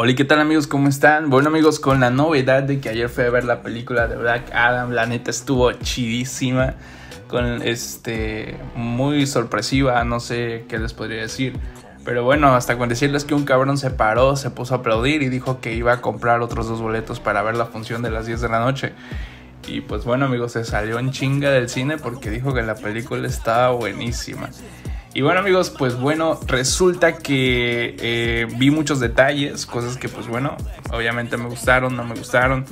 Hola, ¿qué tal amigos? ¿Cómo están? Bueno amigos, con la novedad de que ayer fui a ver la película de Black Adam, la neta estuvo chidísima, con este, muy sorpresiva, no sé qué les podría decir. Pero bueno, hasta con decirles que un cabrón se paró, se puso a aplaudir y dijo que iba a comprar otros dos boletos para ver la función de las 10 de la noche. Y pues bueno amigos, se salió en chinga del cine porque dijo que la película estaba buenísima. Y bueno amigos, pues bueno, resulta que eh, vi muchos detalles, cosas que pues bueno, obviamente me gustaron, no me gustaron.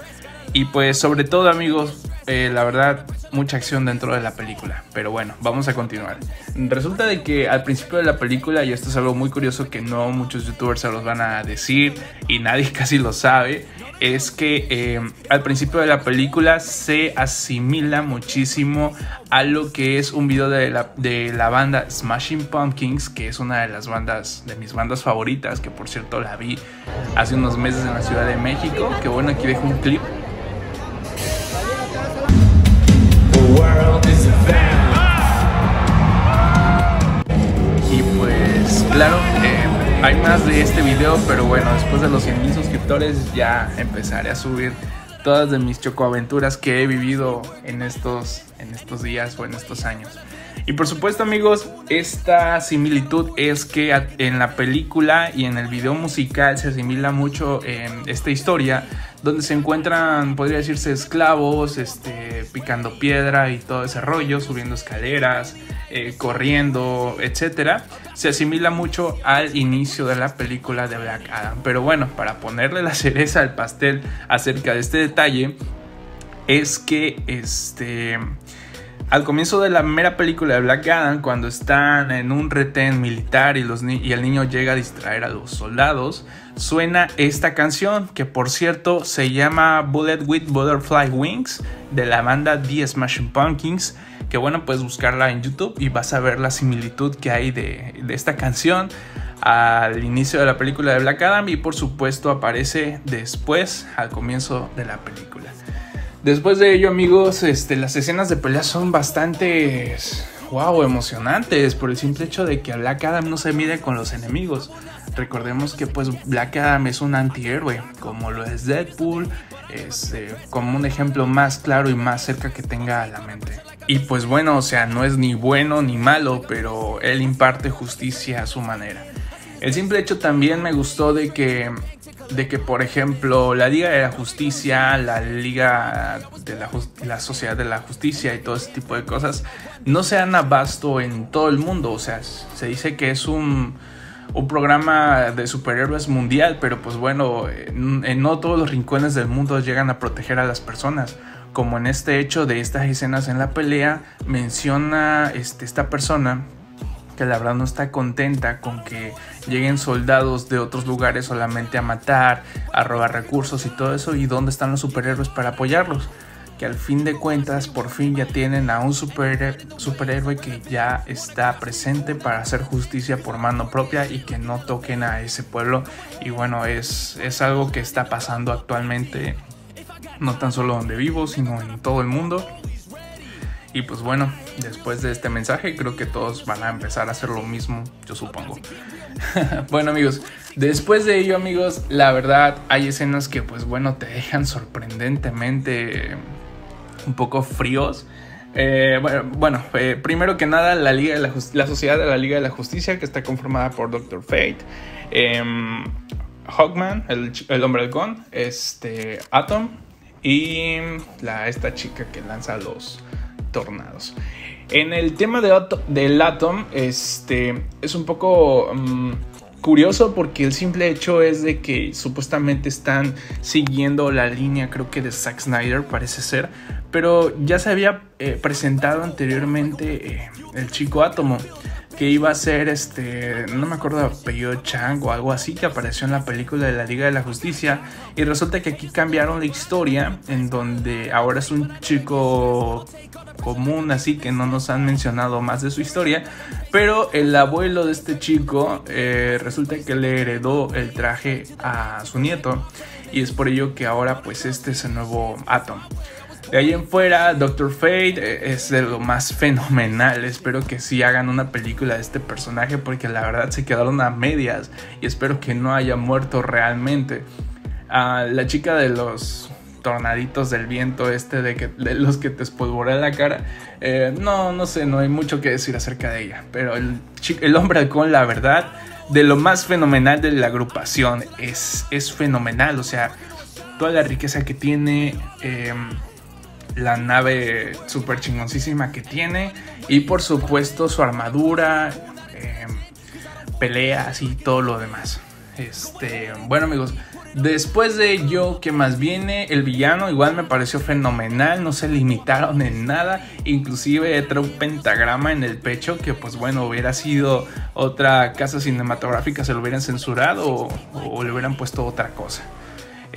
Y pues sobre todo amigos, eh, la verdad, mucha acción dentro de la película. Pero bueno, vamos a continuar. Resulta de que al principio de la película, y esto es algo muy curioso que no muchos youtubers se los van a decir y nadie casi lo sabe, es que eh, al principio de la película se asimila muchísimo a lo que es un video de la, de la banda Smashing Pumpkins, que es una de las bandas, de mis bandas favoritas, que por cierto la vi hace unos meses en la Ciudad de México, que bueno, aquí dejo un clip. Claro, eh, hay más de este video, pero bueno, después de los 100.000 suscriptores ya empezaré a subir todas de mis chocoaventuras que he vivido en estos, en estos días o en estos años. Y por supuesto amigos, esta similitud es que en la película y en el video musical se asimila mucho en esta historia donde se encuentran, podría decirse, esclavos, este, picando piedra y todo ese rollo, subiendo escaleras, eh, corriendo, etc. Se asimila mucho al inicio de la película de Black Adam. Pero bueno, para ponerle la cereza al pastel acerca de este detalle, es que este al comienzo de la mera película de Black Adam, cuando están en un retén militar y, el niño llega a distraer a los soldados, suena esta canción que por cierto se llama Bullet with Butterfly Wings de la banda The Smashing Pumpkins. Que bueno, puedes buscarla en YouTube y vas a ver la similitud que hay de esta canción al inicio de la película de Black Adam y por supuesto aparece después al comienzo de la película. Después de ello, amigos, este, las escenas de pelea son bastante, wow, emocionantes por el simple hecho de que Black Adam no se mide con los enemigos. Recordemos que pues Black Adam es un antihéroe, como lo es Deadpool, es eh, como un ejemplo más claro y más cerca que tenga a la mente. Y pues bueno, o sea, no es ni bueno ni malo, pero él imparte justicia a su manera. El simple hecho también me gustó de que de que, por ejemplo, la Liga de la Justicia, la Liga de la, Sociedad de la Justicia y todo ese tipo de cosas no sean abasto en todo el mundo. O sea, se dice que es un, un programa de superhéroes mundial, pero pues bueno, en, no todos los rincones del mundo llegan a proteger a las personas. Como en este hecho de estas escenas en la pelea, menciona este, esta persona que la verdad no está contenta con que lleguen soldados de otros lugares solamente a matar, a robar recursos y todo eso, y dónde están los superhéroes para apoyarlos. Que al fin de cuentas por fin ya tienen a un superhéroe que ya está presente para hacer justicia por mano propia y que no toquen a ese pueblo. Y bueno, es, es algo que está pasando actualmente, no tan solo donde vivo, sino en todo el mundo. Y pues bueno, después de este mensaje creo que todos van a empezar a hacer lo mismo, yo supongo. bueno amigos, después de ello amigos, la verdad hay escenas que pues bueno te dejan sorprendentemente un poco fríos. Eh, bueno, eh, primero que nada la, Liga la, Sociedad de la Liga de la Justicia que está conformada por Doctor Fate, em, Hawkman, el, el hombre halcón, este, Atom y la, esta chica que lanza los En el tema de, del Atom, este, es un poco mm, curioso porque el simple hecho es de que supuestamente están siguiendo la línea, creo que de Zack Snyder, parece ser, pero ya se había eh, presentado anteriormente eh, el chico Átomo que iba a ser este, no me acuerdo apellido Chang o algo así, que apareció en la película de la Liga de la Justicia. Y resulta que aquí cambiaron la historia, en donde ahora es un chico común, así que no nos han mencionado más de su historia. Pero el abuelo de este chico eh, resulta que le heredó el traje a su nieto. Y es por ello que ahora pues este es el nuevo Atom. De ahí en fuera, Doctor Fate eh, es de lo más fenomenal. Espero que sí hagan una película de este personaje porque la verdad se quedaron a medias y espero que no haya muerto realmente. Ah, la chica de los tornaditos del viento este de, que, los que te espolvorea la cara. Eh, no, no sé, no hay mucho que decir acerca de ella. Pero el, el hombre con la verdad, de lo más fenomenal de la agrupación, es, es fenomenal. O sea, toda la riqueza que tiene. Em, la nave super chingoncísima que tiene y por supuesto su armadura, em, peleas y todo lo demás. Este, bueno amigos, después de ello, ¿qué más viene? El villano igual me pareció fenomenal, no se limitaron en nada, inclusive trae un pentagrama en el pecho que pues bueno, hubiera sido otra casa cinematográfica, se lo hubieran censurado o, o le hubieran puesto otra cosa.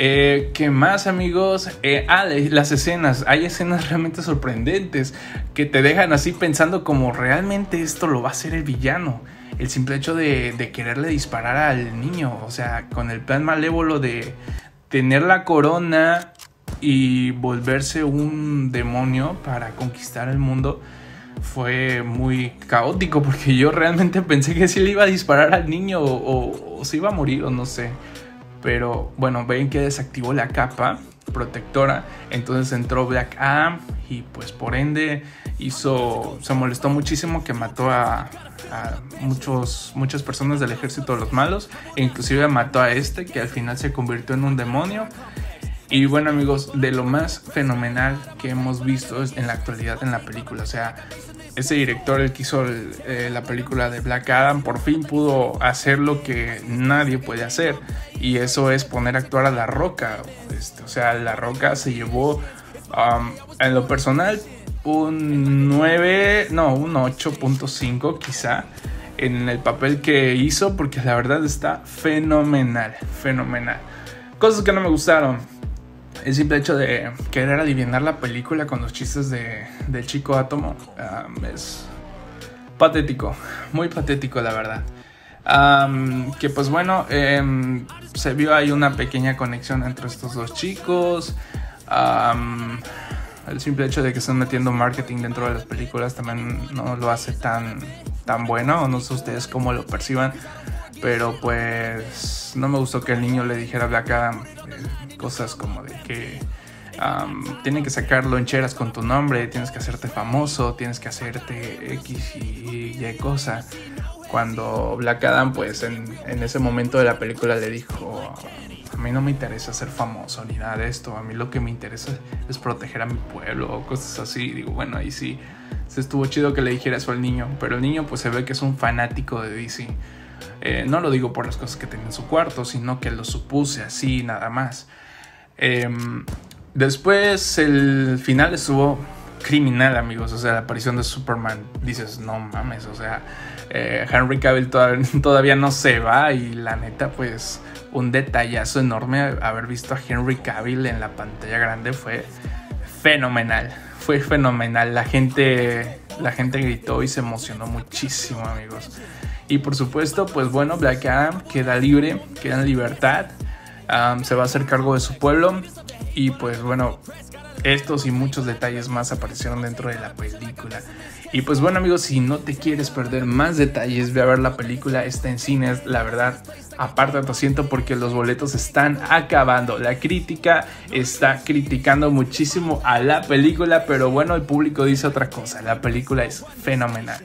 Eh, ¿Qué más amigos? Ah, las escenas. Hay escenas realmente sorprendentes que te dejan así pensando como realmente esto lo va a hacer el villano. El simple hecho de, de quererle disparar al niño. O sea, con el plan malévolo de tener la corona y volverse un demonio para conquistar el mundo fue muy caótico porque yo realmente pensé que si le iba a disparar al niño o, o se iba a morir o no sé. Pero bueno, ven que desactivó la capa protectora. Entonces entró Black Adam y pues por ende hizo, se molestó muchísimo que mató a, muchos, muchas personas del ejército de los malos. E inclusive mató a este que al final se convirtió en un demonio. Y bueno amigos, de lo más fenomenal que hemos visto en la actualidad en la película. O sea, ese director, el que hizo eh, la película de Black Adam, por fin pudo hacer lo que nadie puede hacer. Y eso es poner a actuar a La Roca. Este, o sea, La Roca se llevó, um, en lo personal, un 9, no, un 8.5 quizá en el papel que hizo, porque la verdad está fenomenal, fenomenal. Cosas que no me gustaron el simple hecho de querer adivinar la película con los chistes de, del chico átomo es patético, muy patético la verdad. que pues bueno, em, se vio ahí una pequeña conexión entre estos dos chicos. el simple hecho de que están metiendo marketing dentro de las películas también no lo hace tan, tan bueno, no sé ustedes cómo lo perciban. Pero pues no me gustó que el niño le dijera a eh, cosas como de que tienen que sacar loncheras con tu nombre, tienes que hacerte famoso, tienes que hacerte X y Y cosa. Cuando Black Adam pues en, ese momento de la película le dijo, a mí no me interesa ser famoso ni nada de esto, a mí lo que me interesa es proteger a mi pueblo o cosas así. Digo, bueno, ahí sí, se estuvo chido que le dijera eso al niño, pero el niño pues se ve que es un fanático de DC. Eh, no lo digo por las cosas que tenía en su cuarto, sino que lo supuse así, nada más. Em, después el final estuvo criminal, amigos. O sea, la aparición de Superman, dices, no mames, o sea, eh, Henry Cavill todavía, no se va y la neta, pues un detallazo enorme haber visto a Henry Cavill en la pantalla grande fue fenomenal. Fue fenomenal. La gente, la gente gritó y se emocionó muchísimo, amigos. Y por supuesto, pues bueno, Black Adam queda libre, queda en libertad, se va a hacer cargo de su pueblo y pues bueno, estos y muchos detalles más aparecieron dentro de la película. Y pues bueno amigos, si no te quieres perder más detalles, ve a ver la película, está en cines, la verdad, aparta tu asiento porque los boletos están acabando. La crítica está criticando muchísimo a la película, pero bueno, el público dice otra cosa, la película es fenomenal.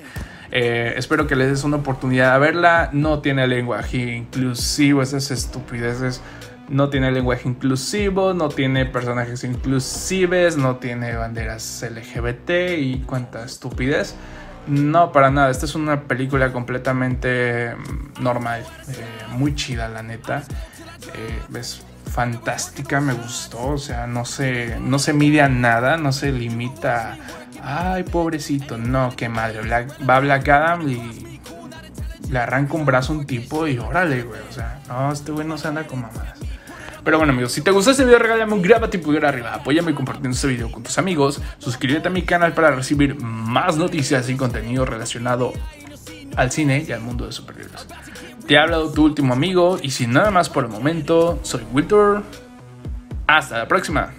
Eh, espero que les des una oportunidad a verla. No tiene lenguaje inclusivo, esas estupideces. No tiene lenguaje inclusivo, no tiene personajes inclusives, no tiene banderas LGBT y cuánta estupidez. No, para nada. Esta es una película completamente mm, normal. Eh, muy chida, la neta. Eh, es fantástica, me gustó. O sea, no se, no se mide a nada, no se limita Ay, pobrecito. No, qué madre. va Black Adam y le arranca un brazo a un tipo y órale, güey. O sea, no, este güey no se anda con mamadas. Pero bueno amigos, si te gustó este video regálame un grábate y pulgar arriba, apóyame compartiendo este video con tus amigos, suscríbete a mi canal para recibir más noticias y contenido relacionado al cine y al mundo de superhéroes. Te ha hablado tu último amigo y sin nada más por el momento, soy Wiltor. Hasta la próxima.